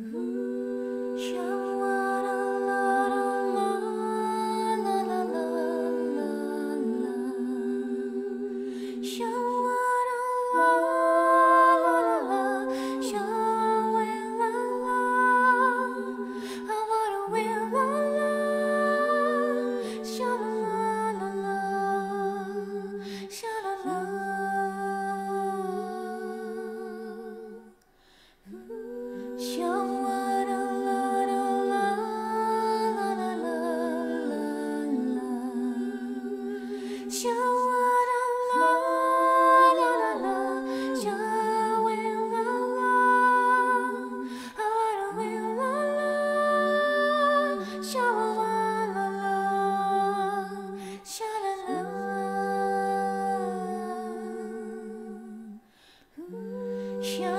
Ooh. 想